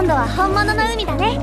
今度は本物の海だね。